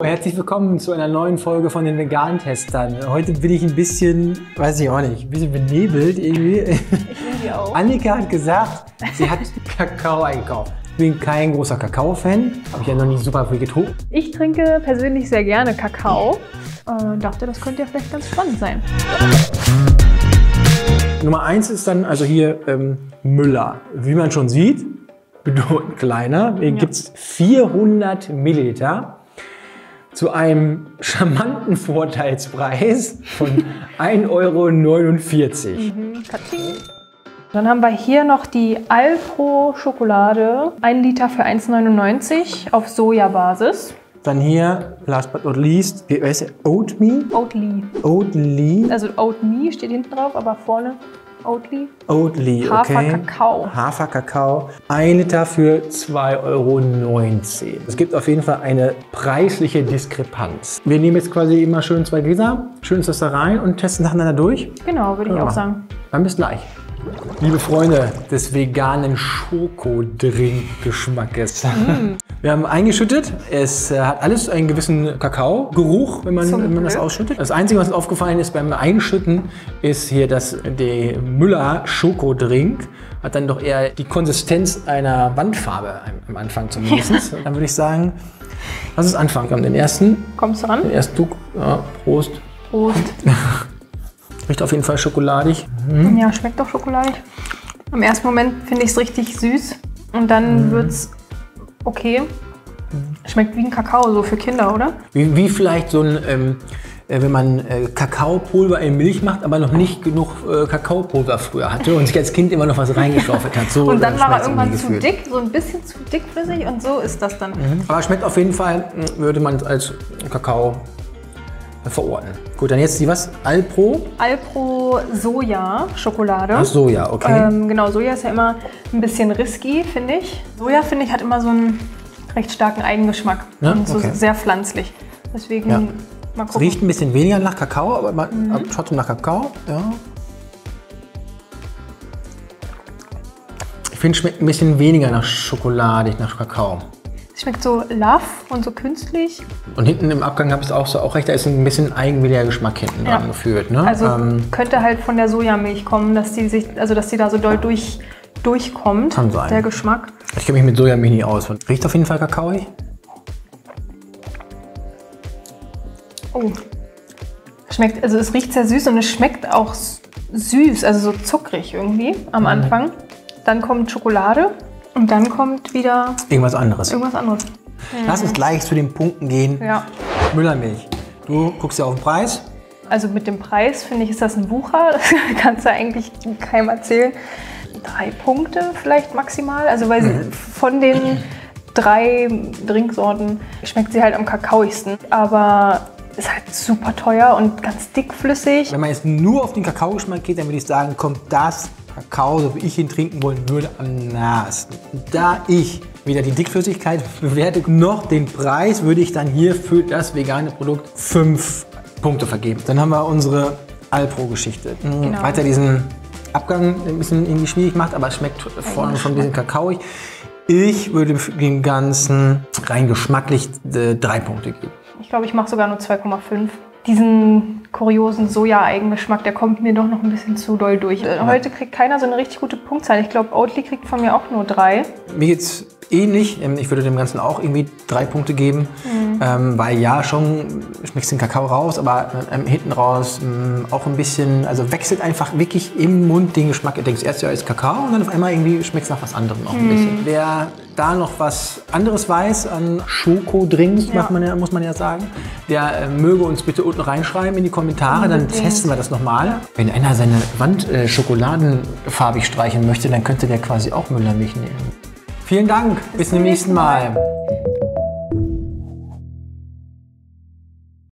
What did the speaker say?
Herzlich willkommen zu einer neuen Folge von den Vegan-Testern. Heute bin ich ein bisschen, weiß ich auch nicht, ein bisschen benebelt irgendwie. Ich irgendwie auch. Annika hat gesagt, sie hat Kakao eingekauft. Ich bin kein großer Kakao-Fan, habe ich ja noch nicht super viel getrunken. Ich trinke persönlich sehr gerne Kakao. Äh, dachte, das könnte ja vielleicht ganz spannend sein. Nummer eins ist dann also hier ähm, Müller. Wie man schon sieht, bedeutend kleiner. Hier gibt es 400 Milliliter zu einem charmanten Vorteilspreis von 1,49 Euro. Mhm. Dann haben wir hier noch die Alpro Schokolade. 1 Liter für 1,99 auf Sojabasis. Dann hier, last but not least, wie heißt der? Oatmeal? Oatly. Oatly. Also Oatme steht hinten drauf, aber vorne Oatly. Oatly, okay. Haferkakao. Haferkakao. Ein Liter für 2,19 Euro. Es gibt auf jeden Fall eine preisliche Diskrepanz. Wir nehmen jetzt quasi immer schön zwei Gläser, schön ist das da rein und testen nacheinander durch. Genau, würde ich auch sagen. Dann bis gleich. Liebe Freunde des veganen Schokodrink-Geschmackes. Wir haben eingeschüttet. Es äh, hat alles einen gewissen Kakao-Geruch, wenn man, wenn man das ausschüttet. Das Einzige, was uns aufgefallen ist beim Einschütten, ist hier, dass der Müller Schokodrink hat dann doch eher die Konsistenz einer Wandfarbe am- Anfang zumindest. Dann würde ich sagen, lass uns anfangen. Wir haben den ersten, Kommst du ran? den ersten Duck. Ja, Prost. Prost. Riecht auf jeden Fall schokoladig. Ja, schmeckt doch schokoladig. Im ersten Moment finde ich es richtig süß und dann wird es okay. Schmeckt wie ein Kakao, so für Kinder, oder? Wie, wie vielleicht so ein, ähm, äh, wenn man äh, Kakaopulver in Milch macht, aber noch nicht genug äh, Kakaopulver früher hatte und sich als Kind immer noch was reingeschaufelt hat. So Und dann äh, war er irgendwann zu gefühlt. dick, so ein bisschen zu dickflüssig und so ist das dann. Aber schmeckt auf jeden Fall, würde man es als Kakao verorten. Gut, dann jetzt die was? Alpro? Alpro Soja Schokolade. Ach Soja, okay. Ähm, genau, Soja ist ja immer ein bisschen risky, finde ich. Soja, finde ich, hat immer so einen recht starken Eigengeschmack Ja, und so okay. sehr pflanzlich. Deswegen Ja. mal Es gucken. riecht ein bisschen weniger nach Kakao, aber, man, Mhm. trotzdem nach Kakao. Ja. Ich finde, es schmeckt ein bisschen weniger nach schokoladig, nach Kakao. Es schmeckt so love und so künstlich. Und hinten im Abgang habe ich es auch so auch recht, da ist ein bisschen eigenwilliger Geschmack hinten Ja. dran geführt. Ne? Also ähm, könnte halt von der Sojamilch kommen, dass die sich, also dass die da so doll durch, durchkommt, Kann sein. der Geschmack. ich kenne mich mit Sojamilch nicht aus. Riecht auf jeden Fall kakaoig. Oh. Schmeckt, also es riecht sehr süß und es schmeckt auch süß, also so zuckrig irgendwie am Mhm. Anfang. Dann kommt Schokolade und dann kommt wieder Irgendwas anderes. irgendwas anderes. Lass uns gleich zu den Punkten gehen. Ja. Müllermilch. Du guckst ja auf den Preis. Also mit dem Preis finde ich, ist das ein Wucher. Das kannst du eigentlich keinem erzählen. Drei Punkte vielleicht maximal. Also weil sie von den drei Drinksorten schmeckt sie halt am kakaoigsten. Aber ist halt super teuer und ganz dickflüssig. Wenn man jetzt nur auf den Kakaogeschmack geht, dann würde ich sagen, kommt das Kakao, so wie ich ihn trinken wollen würde, am nahesten. Da ich weder die Dickflüssigkeit bewerte, noch den Preis, würde ich dann hier für das vegane Produkt fünf Punkte vergeben. Dann haben wir unsere Alpro-Geschichte. Mhm, Genau. Weiter diesen Abgang ein bisschen irgendwie schwierig macht, aber es schmeckt vorne schon ein bisschen kakaoig. Ich würde den Ganzen rein geschmacklich äh, drei Punkte geben. Ich glaube, ich mache sogar nur 2,5. Diesen kuriosen Soja-Eigengeschmack, der kommt mir doch noch ein bisschen zu doll durch. Äh, Heute kriegt keiner so eine richtig gute Punktzahl. Ich glaube, Oatly kriegt von mir auch nur drei. Mir geht's ähnlich. Ähm, Ich würde dem Ganzen auch irgendwie drei Punkte geben. Mhm. Ähm, weil ja, schon schmeckst den Kakao raus, aber ähm, hinten raus ähm, auch ein bisschen, also wechselt einfach wirklich im Mund den Geschmack. Du denkst erst ja, ist Kakao und dann auf einmal irgendwie schmeckt nach was anderem auch ein Mhm. bisschen. Wer da noch was anderes weiß an Schokodrinks, Ja. man ja, muss man ja sagen, der äh, möge uns bitte unten reinschreiben in die Kommentare, dann Unbedingt. testen wir das nochmal. Wenn einer seine Wand äh, schokoladenfarbig streichen möchte, dann könnte der quasi auch Müllermilch nehmen. Vielen Dank, bis, zum nächsten Mal.